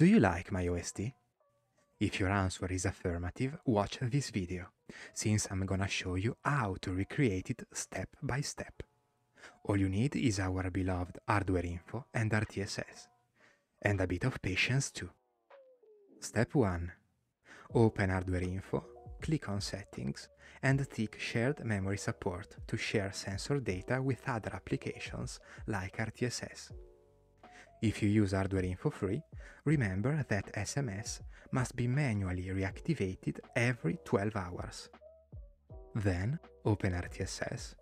Do you like my OSD? If your answer is affirmative, watch this video, since I'm gonna show you how to recreate it step by step. All you need is our beloved hardware info and RTSS, and a bit of patience too. Step 1. Open hardware info, click on settings, and tick shared memory support to share sensor data with other applications like RTSS. If you use hardware info free, remember that SMS must be manually reactivated every 12 hours. Then open RTSS,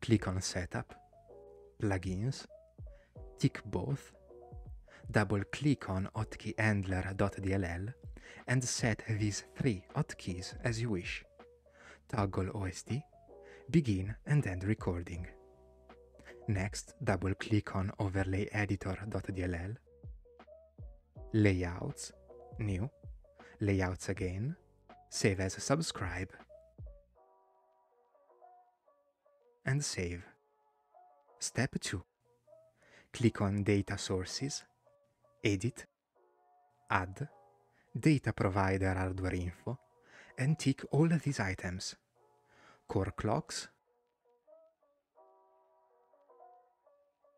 click on Setup, Plugins, tick both, double click on hotkeyhandler.dll and set these three hotkeys as you wish. Toggle OSD, begin and end recording. Next, double-click on Overlay Editor.dll, Layouts, New, Layouts again, save as subscribe, and save. Step 2. Click on Data Sources, Edit, Add, Data Provider Hardware Info, and tick all of these items. Core clocks,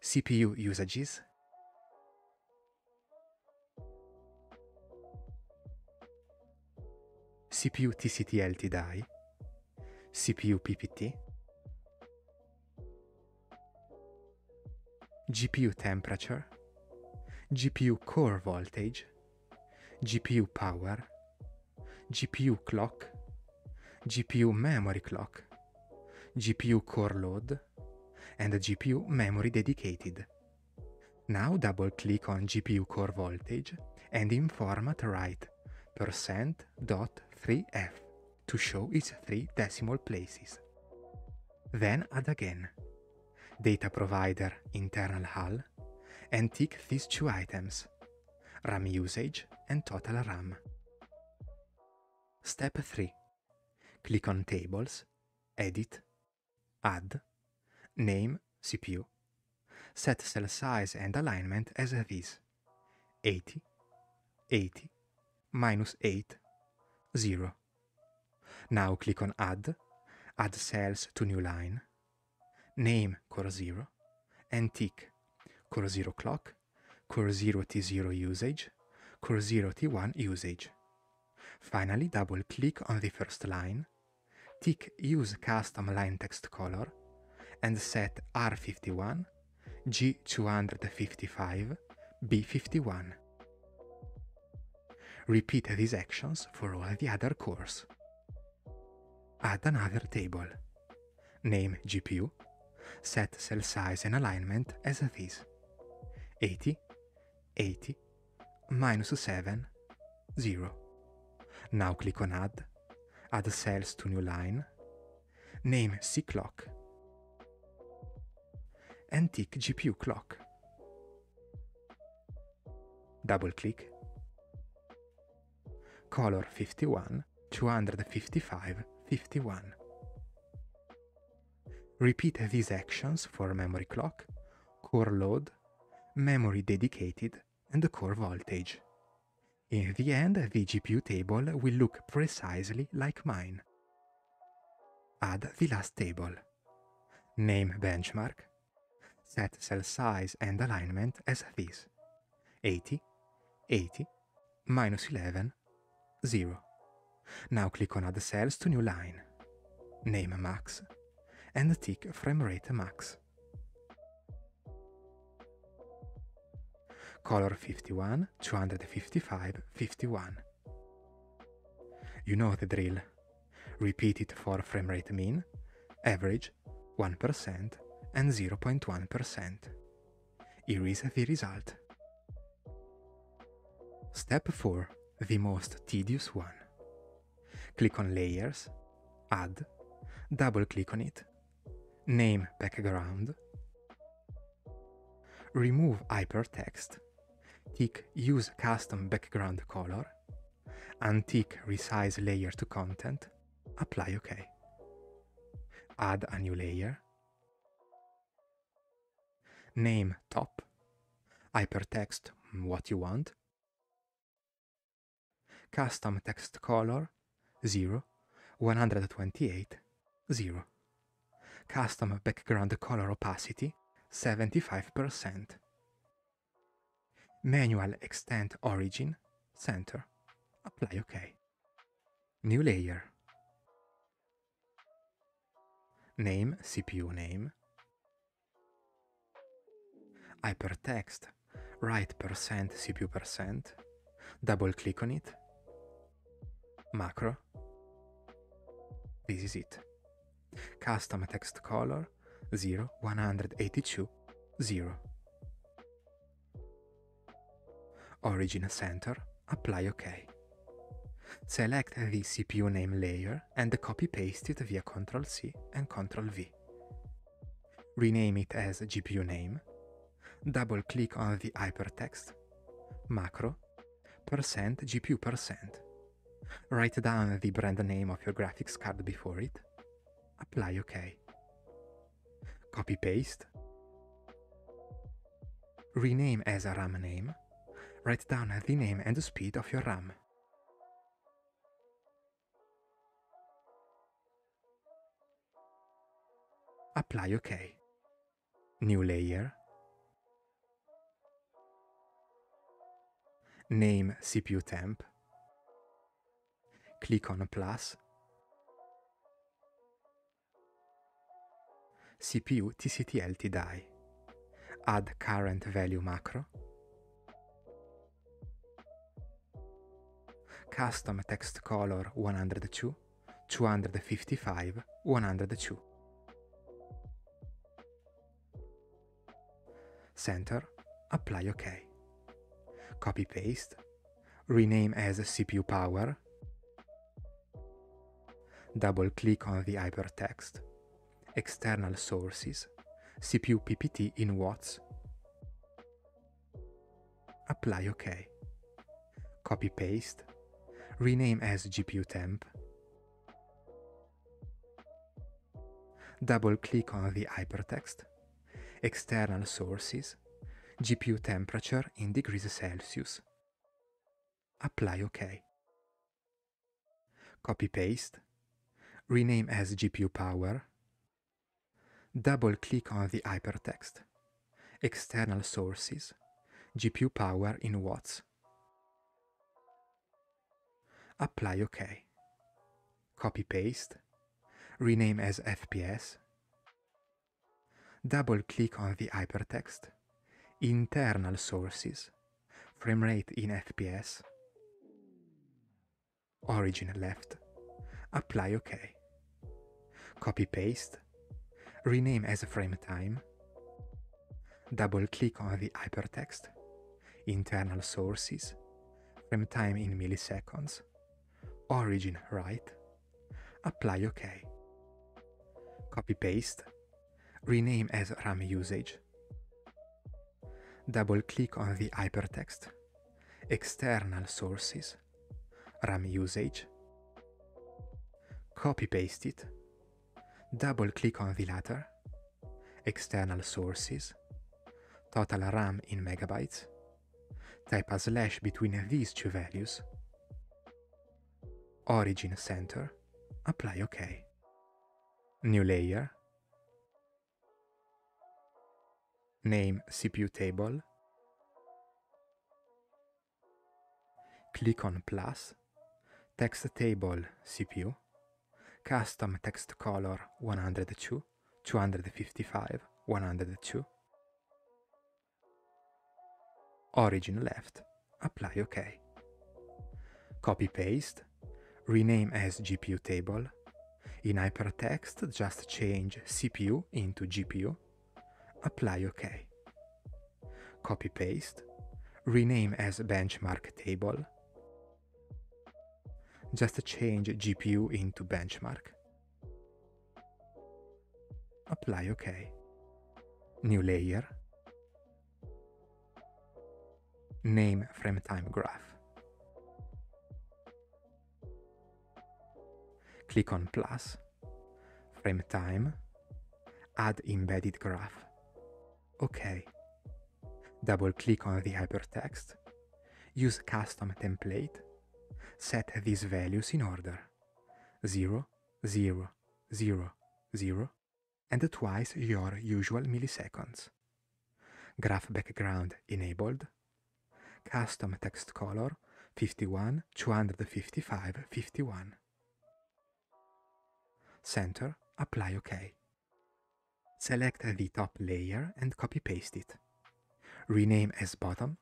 CPU usages, CPU TCT die, CPU PPT, GPU temperature, GPU core voltage, GPU power, GPU clock, GPU memory clock, GPU core load, and GPU memory dedicated. Now double click on GPU core voltage and in format write %.3f to show its three decimal places. Then add again data provider internal HAL and tick these two items RAM usage and total RAM. Step 3. Click on Tables, Edit, Add, name CPU. Set cell size and alignment as these 80, 80, minus 8, 0. Now click on Add, add cells to new line, name core 0, and tick core 0 clock, core 0 T0 usage, core 0 T1 usage. Finally double click on the first line, tick Use custom line text color, and set R51, G255, B51. Repeat these actions for all the other cores. Add another table. Name GPU. Set cell size and alignment as this. 80, 80, minus 7, 0. Now click on Add. Add cells to new line. Name C clock tick GPU clock. Double click. Color 51, 255, 51. Repeat these actions for memory clock, core load, memory dedicated, and core voltage. In the end, the GPU table will look precisely like mine. Add the last table. Name benchmark, set cell size and alignment as this 80, 80, minus 11, 0. Now click on Add Cells to New Line, name Max, and tick Frame Rate Max. Color 51, 255, 51. You know the drill. Repeat it for frame rate mean, average, 1%, and 0.1%. Here is the result. Step 4, the most tedious one. Click on Layers, Add, double click on it, name background, remove hypertext, tick Use custom background color, untick Resize layer to content, apply OK. Add a new layer, name top, hypertext what you want, Custom text color 0, 128, 0. Custom background color opacity 75%. Manual extend origin, center. Apply OK. New layer. Name, CPU name. Hypertext, write percent CPU percent. Double click on it. Macro. This is it. Custom text color 0, 182, 0. Origin center, apply OK. Select the CPU name layer and copy-paste it via Ctrl-C and Ctrl-V. Rename it as GPU name. Double-click on the hypertext, macro, percent GPU percent. Write down the brand name of your graphics card before it. Apply OK. Copy-paste. Rename as a RAM name. Write down the name and the speed of your RAM. Apply OK. New layer. Name CPU temp. Click on plus. CPU TCTL. Add current value macro. Custom text color 102, 255, 102. Center, apply OK. Copy paste, rename as CPU power, double click on the hypertext, external sources, CPU PPT in watts. Apply OK. Copy paste, rename as GPU temp. Double click on the hypertext, external sources, GPU temperature in degrees Celsius. Apply OK. Copy paste, rename as GPU power, double click on the hypertext, external sources, GPU power in watts. Apply OK. Copy paste, rename as FPS, double click on the hypertext, internal sources, frame rate in FPS, origin left, apply OK. Copy paste, rename as frame time, double click on the hypertext, internal sources, frame time in milliseconds, origin right, apply OK. Copy paste, rename as RAM usage. Double click on the hypertext, external sources, RAM usage. Copy paste it. Double click on the latter, external sources, total RAM in megabytes. Type a slash between these two values. Origin center, apply OK. New layer, name CPU table, click on plus, text table CPU, custom text color 102, 255, 102, origin left, apply OK. Copy paste, rename as GPU table, in hypertext just change CPU into GPU, apply OK. Copy paste, rename as benchmark table, just change GPU into benchmark. Apply OK. New layer. Name frame time graph. Click on plus, frame time, add embedded graph. OK. Double click on the hypertext, use custom template, Set these values in order 0, 0, 0, 0, and twice your usual milliseconds. Graph background enabled. Custom text color 51, 255, 51. Center, apply OK. Select the top layer and copy-paste it. Rename as bottom.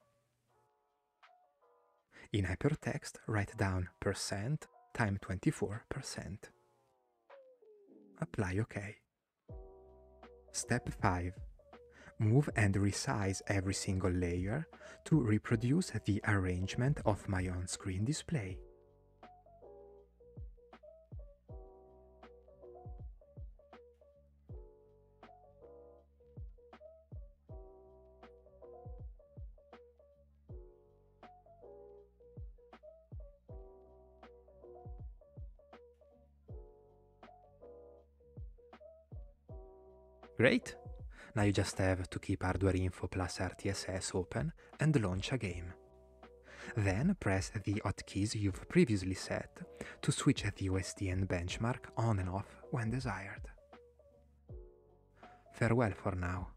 In hypertext, write down percent time 24%. Apply OK. Step 5. Move and resize every single layer to reproduce the arrangement of my on-screen display. Great! Now you just have to keep Hardware Info plus RTSS open and launch a game. Then press the hotkeys you've previously set to switch the OSDN benchmark on and off when desired. Farewell for now.